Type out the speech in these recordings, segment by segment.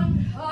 on.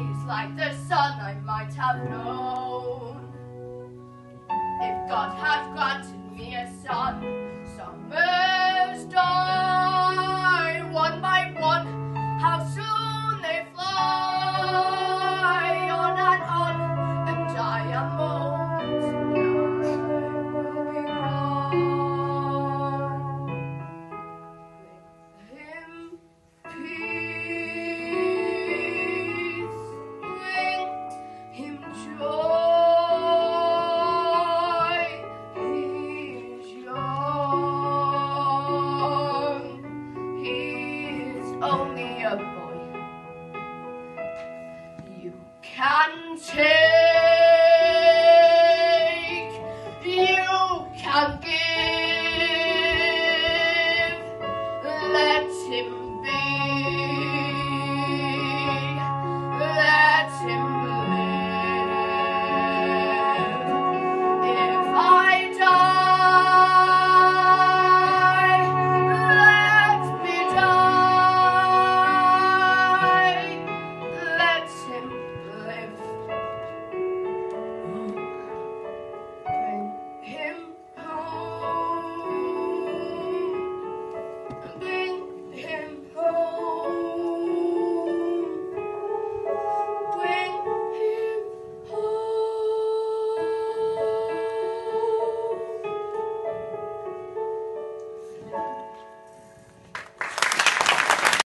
he's like the sun I might have known. If God had can't